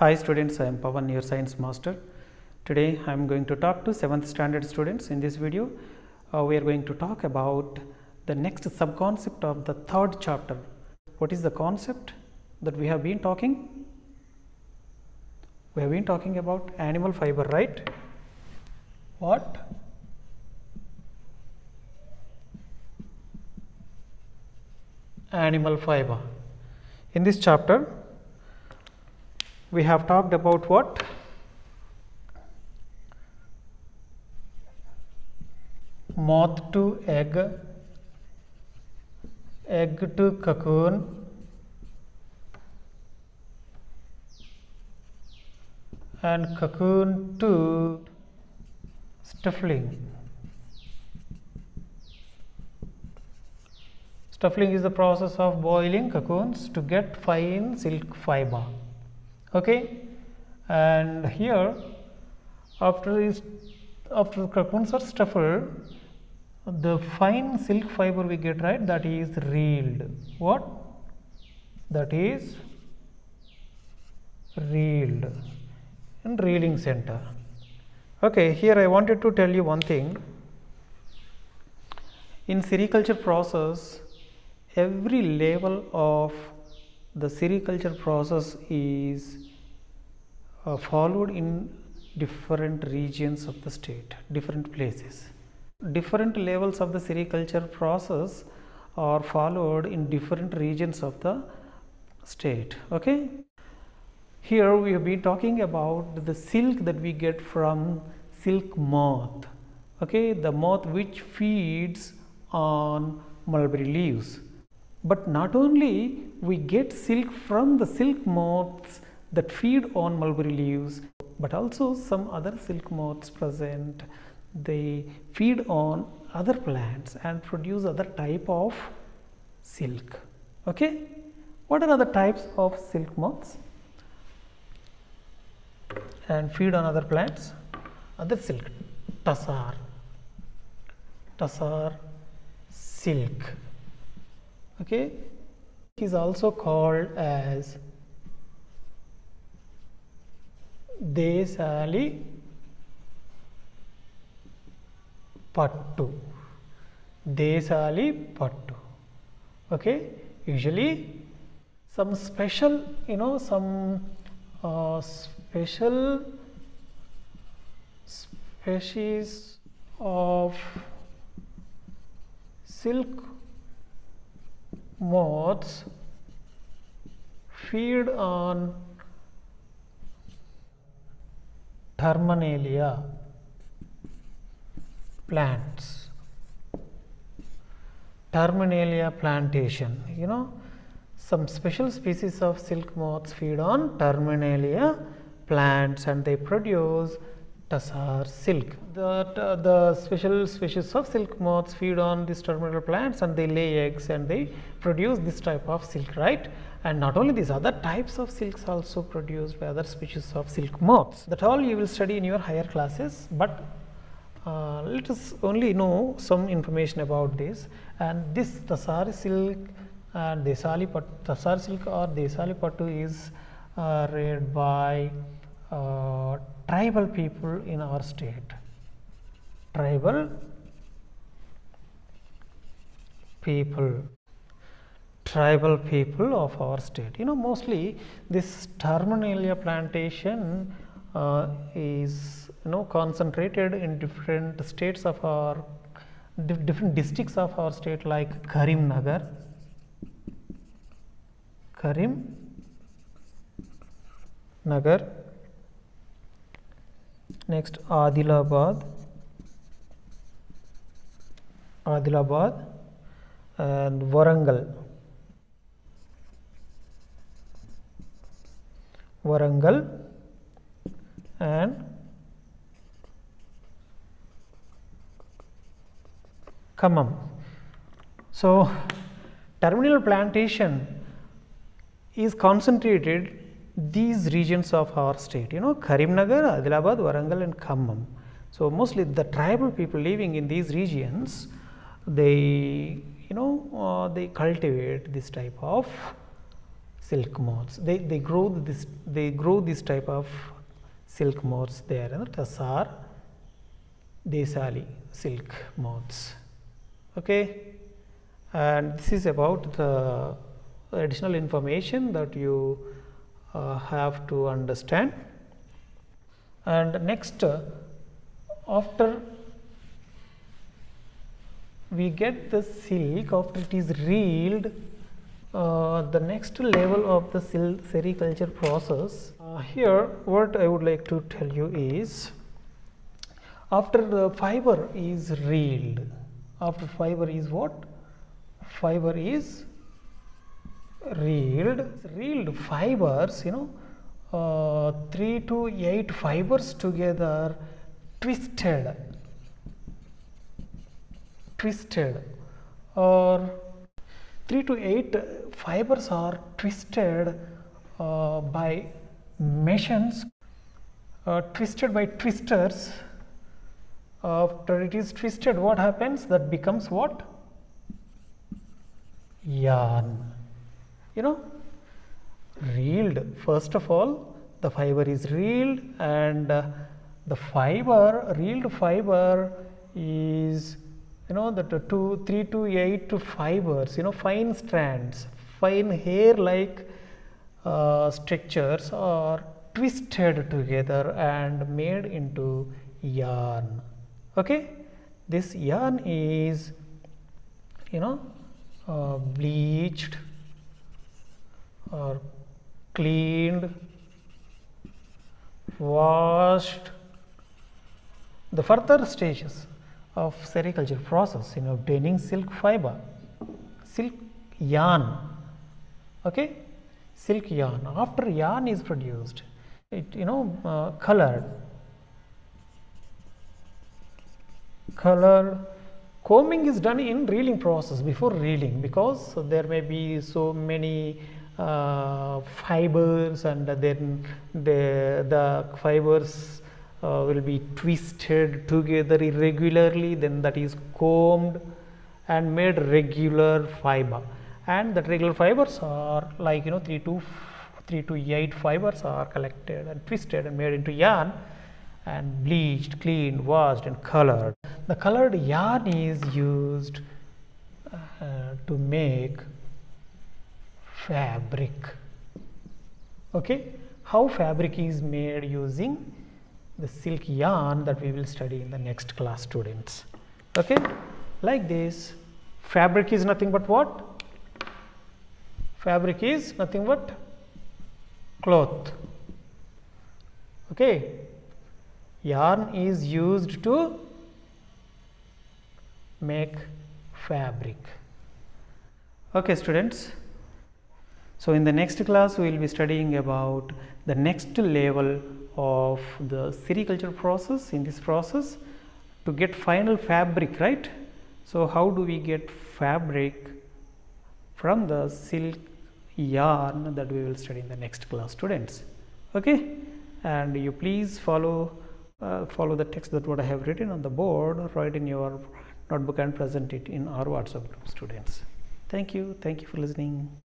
Hi students, I am Pavan, your science master. Today I am going to talk to 7th standard students. In this video, uh, we are going to talk about the next subconcept of the third chapter. What is the concept that we have been talking? We have been talking about animal fiber, right? What? Animal fiber. In this chapter, we have talked about what? Moth to egg, egg to cocoon, and cocoon to stifling. Stifling is the process of boiling cocoons to get fine silk fiber. Okay, and here after this, after are stuffed, the fine silk fiber we get right that is reeled. What? That is reeled in reeling center. Okay, here I wanted to tell you one thing. In sericulture process, every level of the sericulture process is uh, followed in different regions of the state, different places. Different levels of the sericulture process are followed in different regions of the state. Okay. Here we have been talking about the silk that we get from silk moth. Okay, the moth which feeds on mulberry leaves. But not only we get silk from the silk moths that feed on mulberry leaves, but also some other silk moths present. They feed on other plants and produce other type of silk. Okay, what are other types of silk moths? and feed on other plants other silk tassar tassar silk okay? Is also called as desali pattu. Desali pattu. Okay? Usually some special you know some uh, special species of silk moths feed on terminalia plants. Terminalia plantation. You know some special species of silk moths feed on terminalia plants and they produce tassar silk. The, the special species of silk moths feed on these terminal plants and they lay eggs and they produce this type of silk, right? And not only these other types of silks also produced by other species of silk moths. That all you will study in your higher classes, but uh, let us only know some information about this. And this tassar silk and desali pattu, tassar silk or desali patu is uh, read by uh, tribal people in our state. Tribal people. Tribal people of our state. You know mostly this terminalia plantation uh, is you know concentrated in different states of our different districts of our state like karimnagar karim nagar next Adilabad, Adilabad and Warangal, Warangal and Khammam. So, terminal plantation is concentrated these regions of our state, you know, Karimnagar, Adilabad, Warangal and Khammam. So, mostly the tribal people living in these regions, they you know uh, they cultivate this type of silk moths. They, they grow this they grow this type of silk moths there. And Tassar desali silk moths. Okay, and this is about the additional information that you uh, have to understand. And next, uh, after we get the silk after it is reeled uh, the next level of the sericulture process uh, here what I would like to tell you is after the fiber is reeled after fiber is what fiber is reeled reeled fibers you know uh, 3 to 8 fibers together twisted twisted or 3 to 8 fibers are twisted uh, by machines uh, twisted by twisters. After it is twisted what happens? That becomes what? Yarn you know? Reeled. First of all the fiber is reeled and uh, the fiber reeled fiber is you know that two, three to eight fibers, you know, fine strands, fine hair like uh, structures are twisted together and made into yarn. Okay, this yarn is, you know, uh, bleached or cleaned, washed. The further stages of sericulture process in obtaining silk fiber, silk yarn, okay, silk yarn. After yarn is produced, it you know uh, colored, colored combing is done in reeling process before reeling because there may be so many fibers and then the, the fibers uh, will be twisted together irregularly then that is combed and made regular fiber and that regular fibers are like you know 3 to 3 to 8 fibers are collected and twisted and made into yarn and bleached, cleaned, washed and colored. The colored yarn is used uh, to make fabric. Okay, how fabric is made using the silk yarn that we will study in the next class students. Okay? Like this. Fabric is nothing but what? Fabric is nothing but cloth. Okay? Yarn is used to make fabric. Okay students so in the next class we will be studying about the next level of the sericulture process in this process to get final fabric right. So, how do we get fabric from the silk yarn that we will study in the next class students okay and you please follow uh, follow the text that what I have written on the board write in your notebook and present it in our WhatsApp group students. Thank you. Thank you for listening.